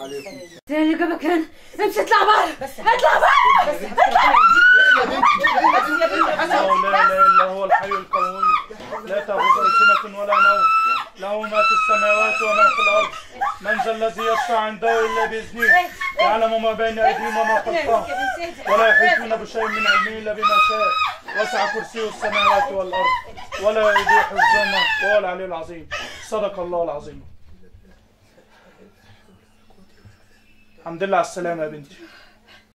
عليكم زي اللي جابك هنا امشي اطلع بره اطلع بره الله لا اله الا هو الحي القيوم لا تاخذه سنه ولا نوم له ما في السماوات وما في الأرض من ذا الذي يشفع عنده الا باذنه يعلم ما بين ايديهم وما خلفهم ولا يحيطون بشيء من علمه الا بما شاء وسع كرسيه السماوات والارض ولا يؤذيه حفظهما وهو العلي العظيم صدق الله العظيم الحمد لله على السلامة يا بنتي.